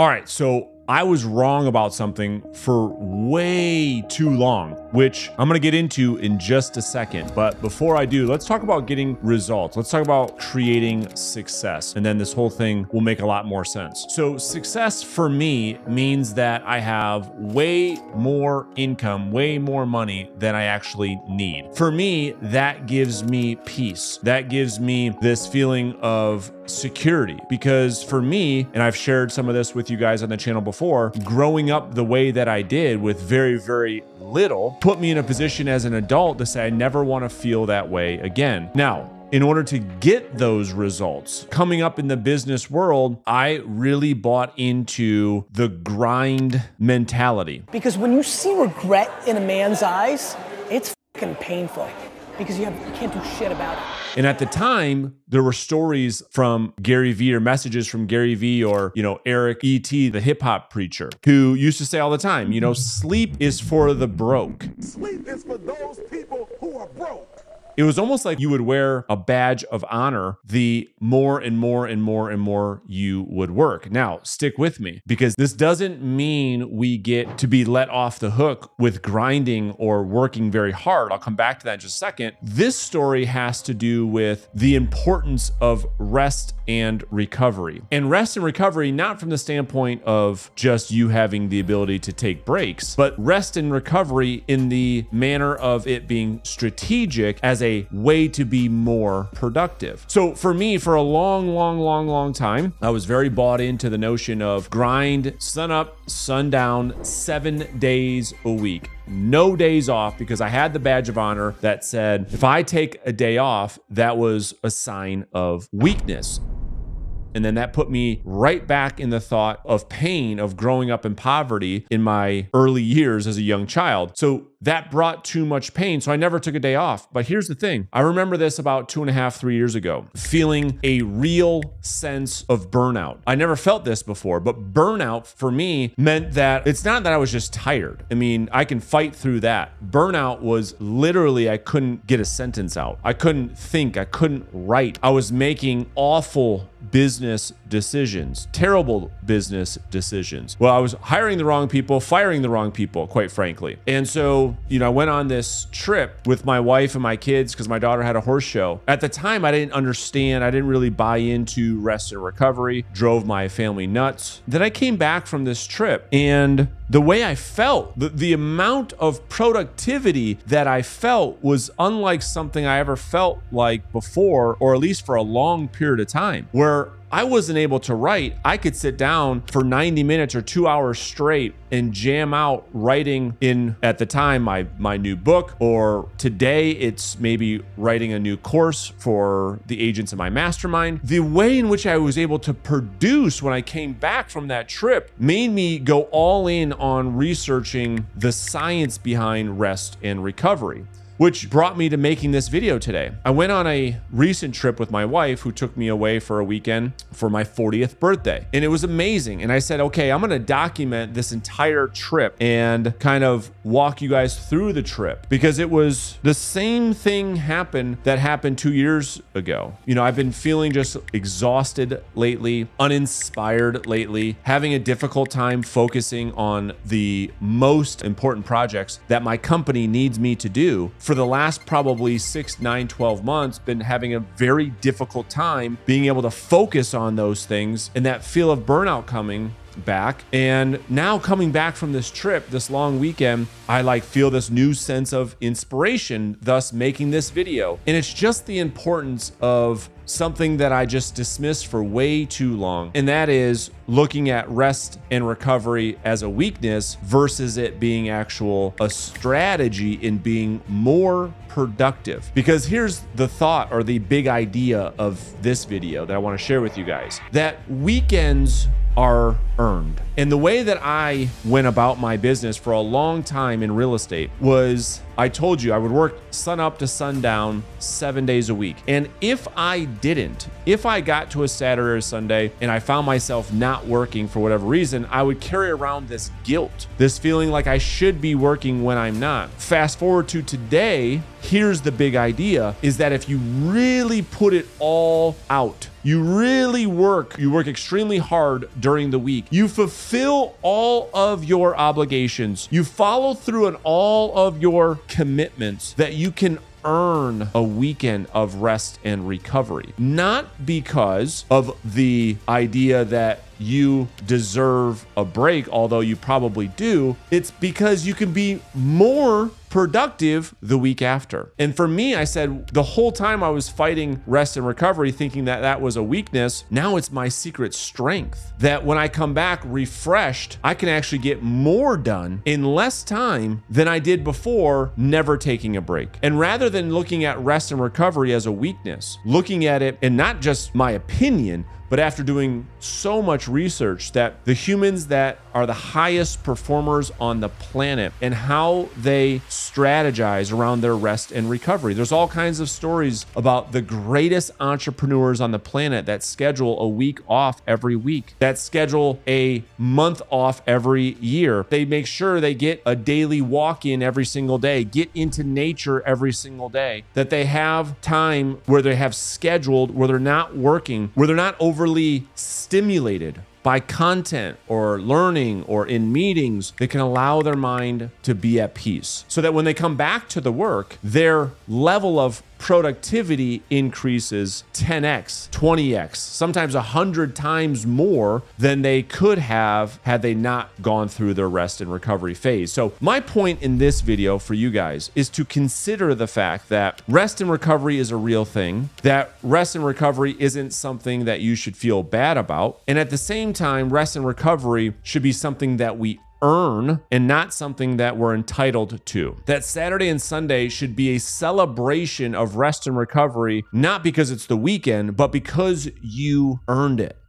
All right, so I was wrong about something for way too long, which I'm gonna get into in just a second. But before I do, let's talk about getting results. Let's talk about creating success. And then this whole thing will make a lot more sense. So, success for me means that I have way more income, way more money than I actually need. For me, that gives me peace. That gives me this feeling of security because for me, and I've shared some of this with you guys on the channel before, growing up the way that I did with very, very little put me in a position as an adult to say, I never want to feel that way again. Now, in order to get those results. Coming up in the business world, I really bought into the grind mentality. Because when you see regret in a man's eyes, it's painful because you have you can't do shit about it. And at the time, there were stories from Gary Vee or messages from Gary Vee or, you know, Eric E.T., the hip hop preacher, who used to say all the time, you know, sleep is for the broke. Sleep is for those people who are broke. It was almost like you would wear a badge of honor the more and more and more and more you would work. Now, stick with me because this doesn't mean we get to be let off the hook with grinding or working very hard. I'll come back to that in just a second. This story has to do with the importance of rest and recovery. And rest and recovery, not from the standpoint of just you having the ability to take breaks, but rest and recovery in the manner of it being strategic as a way to be more productive. So for me, for a long, long, long, long time, I was very bought into the notion of grind, sun up, sun down, seven days a week no days off because I had the badge of honor that said if I take a day off, that was a sign of weakness. And then that put me right back in the thought of pain of growing up in poverty in my early years as a young child. So that brought too much pain. So I never took a day off. But here's the thing I remember this about two and a half, three years ago, feeling a real sense of burnout. I never felt this before, but burnout for me meant that it's not that I was just tired. I mean, I can fight through that. Burnout was literally, I couldn't get a sentence out. I couldn't think. I couldn't write. I was making awful business decisions, terrible business decisions. Well, I was hiring the wrong people, firing the wrong people, quite frankly. And so, you know, I went on this trip with my wife and my kids because my daughter had a horse show. At the time, I didn't understand, I didn't really buy into rest and recovery, drove my family nuts. Then I came back from this trip and the way I felt, the, the amount of productivity that I felt was unlike something I ever felt like before, or at least for a long period of time, where I wasn't able to write. I could sit down for 90 minutes or two hours straight and jam out writing in at the time my my new book or today it's maybe writing a new course for the agents in my mastermind. The way in which I was able to produce when I came back from that trip made me go all in on researching the science behind rest and recovery which brought me to making this video today. I went on a recent trip with my wife who took me away for a weekend for my 40th birthday. And it was amazing. And I said, okay, I'm going to document this entire trip and kind of walk you guys through the trip because it was the same thing happened that happened two years ago. You know, I've been feeling just exhausted lately, uninspired lately, having a difficult time focusing on the most important projects that my company needs me to do for the last probably six, nine, 12 months, been having a very difficult time being able to focus on those things and that feel of burnout coming back. And now coming back from this trip this long weekend i like feel this new sense of inspiration thus making this video. And it's just the importance of something that I just dismissed for way too long, and that is looking at rest and recovery as a weakness versus it being actual a strategy in being more productive. Because here's the thought or the big idea of this video that I want to share with you guys that weekends are earned. And the way that I went about my business for a long time in real estate was I told you I would work sun up to sundown seven days a week. And if I didn't, if I got to a Saturday or Sunday and I found myself not working for whatever reason, I would carry around this guilt, this feeling like I should be working when I'm not. Fast forward to today, here's the big idea is that if you really put it all out, you really work, you work extremely hard during the week. You fulfill all of your obligations. You follow through on all of your commitments that you can earn a weekend of rest and recovery. Not because of the idea that you deserve a break, although you probably do. It's because you can be more productive the week after. And for me, I said the whole time I was fighting rest and recovery, thinking that that was a weakness. Now it's my secret strength that when I come back refreshed, I can actually get more done in less time than I did before, never taking a break. And rather than looking at rest and recovery as a weakness, looking at it and not just my opinion, but after doing so much research that the humans that are the highest performers on the planet and how they strategize around their rest and recovery. There's all kinds of stories about the greatest entrepreneurs on the planet that schedule a week off every week, that schedule a month off every year. They make sure they get a daily walk in every single day, get into nature every single day, that they have time where they have scheduled, where they're not working, where they're not overly stimulated by content or learning or in meetings that can allow their mind to be at peace. So that when they come back to the work, their level of productivity increases 10x, 20x, sometimes 100 times more than they could have had they not gone through their rest and recovery phase. So, my point in this video for you guys is to consider the fact that rest and recovery is a real thing, that rest and recovery isn't something that you should feel bad about. And at the same time, rest and recovery should be something that we earn and not something that we're entitled to. That Saturday and Sunday should be a celebration of rest and recovery, not because it's the weekend, but because you earned it.